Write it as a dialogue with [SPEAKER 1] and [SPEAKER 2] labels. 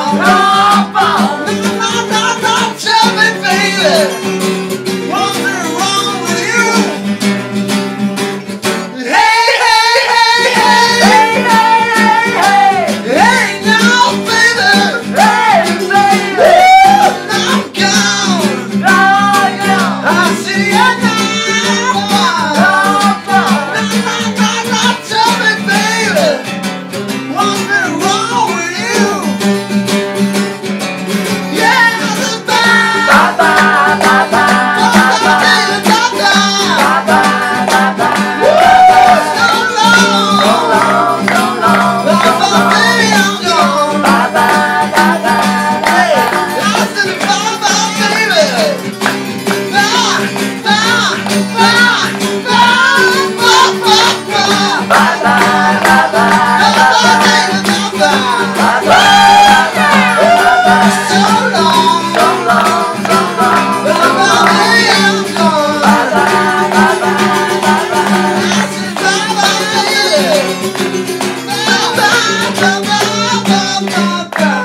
[SPEAKER 1] Bye Bye.